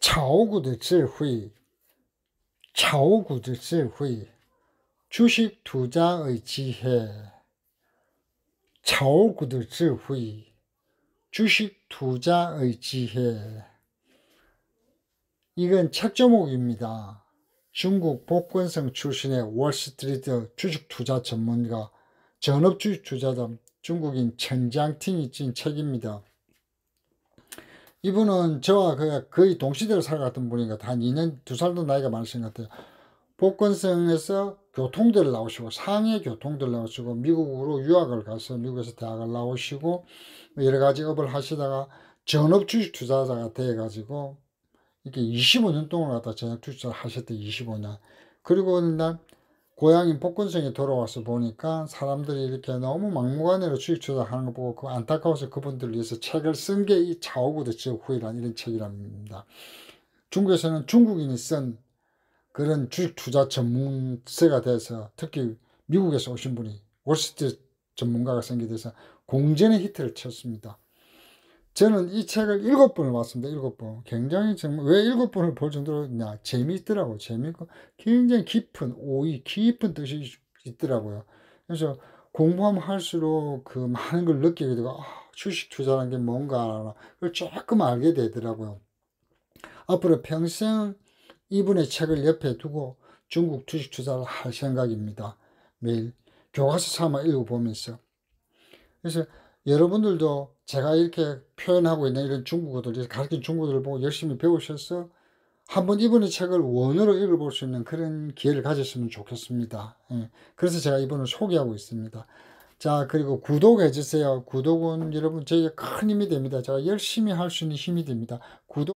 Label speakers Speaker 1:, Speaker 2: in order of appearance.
Speaker 1: 炒股的智慧，炒股的智慧， 주식 투자의 지혜,炒股的智慧, 주식 투자의 지혜. 이건 책 제목입니다. 중국 복권성 출신의 월스트리트 주식 투자 전문가, 전업 주식 투자자 중국인 천장팅이 찐 책입니다. 이분은 저와 거의 동시대로 살아갔던 분이니까 한 2년, 2살도 나이가 많으신 것 같아요. 복권성에서 교통대를 나오시고 상해 교통대를 나오시고 미국으로 유학을 가서 미국에서 대학을 나오시고 여러 가지 업을 하시다가 전업 주식 투자자가 돼 가지고 이렇게 25년 동안 갖다 전업 주식 하셨대 25년 그리고 어느 날 고향인 복권성에 돌아와서 보니까 사람들이 이렇게 너무 막무가내로 주식 투자하는 거 보고 그 안타까워서 그분들을 위해서 책을 쓴 게이 차오구드 지후이란 이런 책이랍니다. 중국에서는 중국인이 쓴 그런 주식 투자 전문세가 돼서 특히 미국에서 오신 분이 월스트리트 전문가가 생기돼서 공전의 히트를 쳤습니다. 저는 이 책을 일곱 번을 봤습니다. 일곱 번. 굉장히 정말 왜 일곱 번을 볼 정도로 냐 재미있더라고 재미있고 굉장히 깊은 오이 깊은 뜻이 있더라고요. 그래서 공부하면 할수록 그 많은 걸 느끼게 되고 아, 주식 투자라는 게 뭔가 그걸 조금 알게 되더라고요. 앞으로 평생 이분의 책을 옆에 두고 중국 주식 투자를 할 생각입니다. 매일 교과서 삼아 읽어보면서. 그래서 여러분들도 제가 이렇게 표현하고 있는 이런 중국어들, 가르친 중국어들을 보고 열심히 배우셔서 한번 이분의 책을 원어로 읽어볼 수 있는 그런 기회를 가졌으면 좋겠습니다. 예. 그래서 제가 이분을 소개하고 있습니다. 자, 그리고 구독해 주세요. 구독은 여러분 저에게 큰 힘이 됩니다. 제가 열심히 할 수 있는 힘이 됩니다. 구독